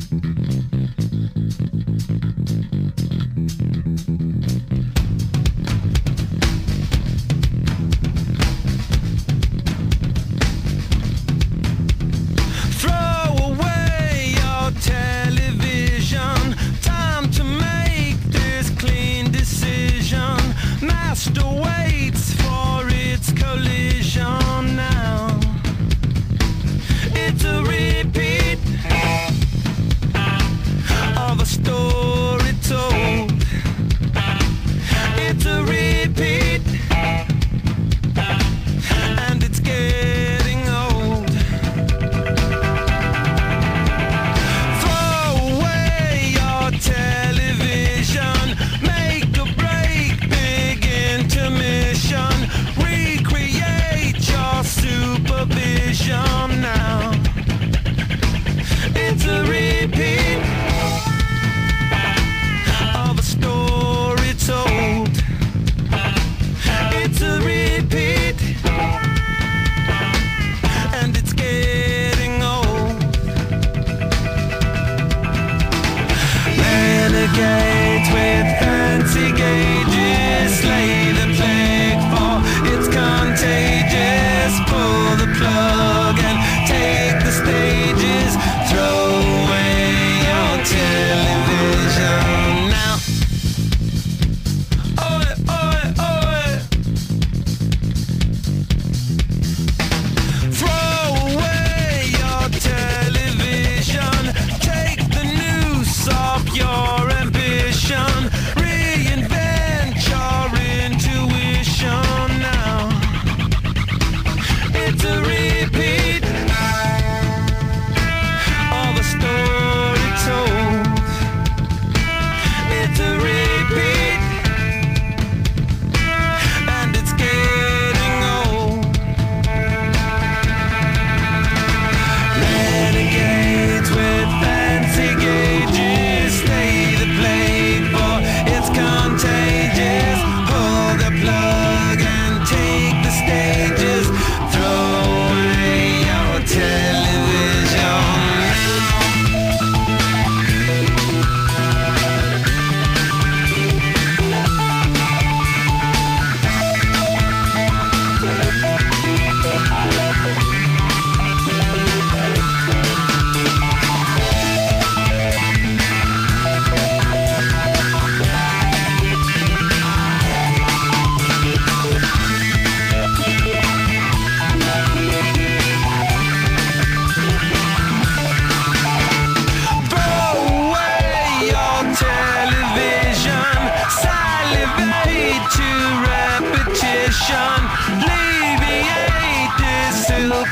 Thank you.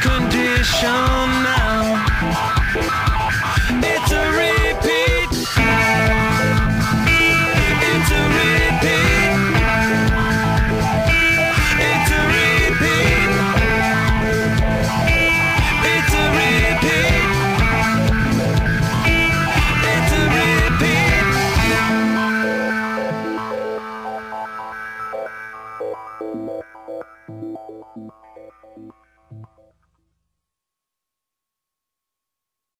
condition now. It's a repeat. It's a repeat. It's a repeat. It's a repeat. It's a repeat. It's a repeat.